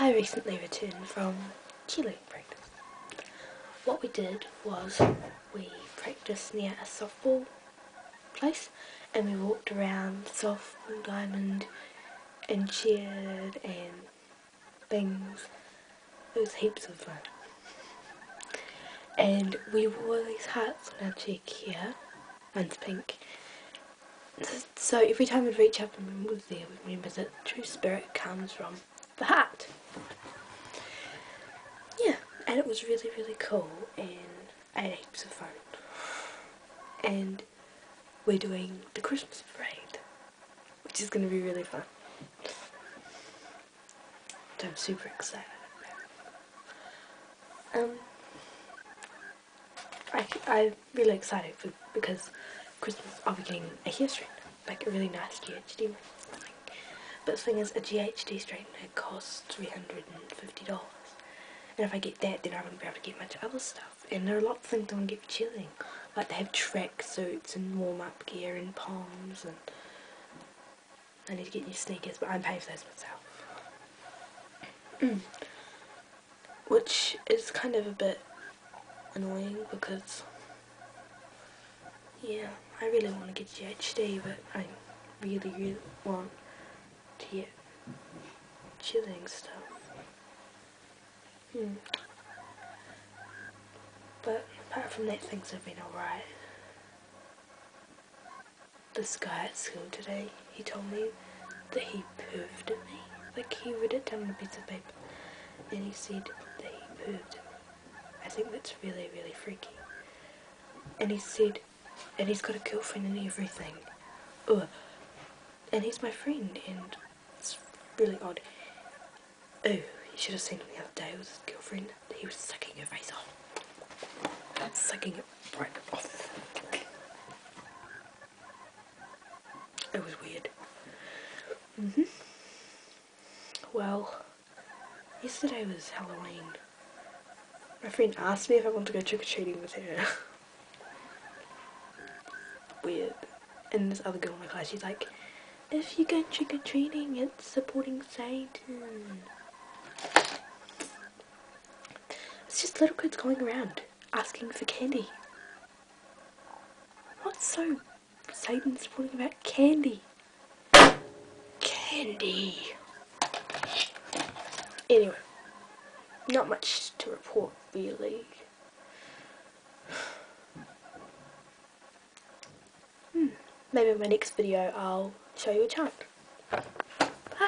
I recently returned from cheerleading practice. What we did was we practiced near a softball place and we walked around softball diamond and cheered and things. It was heaps of fun. And we wore these hats on our cheek here. Mine's pink. So every time we'd reach up and we was there, we'd remember that true spirit comes from the hat. Yeah, and it was really, really cool and I had heaps of fun. And we're doing the Christmas parade, which is going to be really fun. So I'm super excited Um, I, I'm really excited for, because Christmas I'll be getting a hair straightener, like a really nice GHD one. But the thing is, a GHD straightener costs $350. And if I get that, then I wouldn't be able to get much other stuff. And there are lots of things I want to get for chilling. Like they have track suits and warm-up gear and palms and I need to get new sneakers, but I'm paying for those myself. Which is kind of a bit annoying because yeah, I really want to get GHD, but I really, really want get chilling stuff. Hmm. But apart from that, things have been alright. This guy at school today, he told me that he perved at me. Like he read it down on a piece of paper and he said that he perved at me. I think that's really, really freaky. And he said, and he's got a girlfriend and everything. Ugh. And he's my friend and really odd. Oh, you should have seen him the other day with his girlfriend. He was sucking her face off. Sucking it right off. It was weird. Mm hmm Well, yesterday was Halloween. My friend asked me if I want to go trick-or-treating with her. weird. And this other girl in my class, she's like, if you go trick-or-treating, it's supporting Satan. It's just little kids going around asking for candy. What's so Satan supporting about candy? Candy. Anyway, not much to report really. Hmm. Maybe in my next video I'll 小油呛嗨。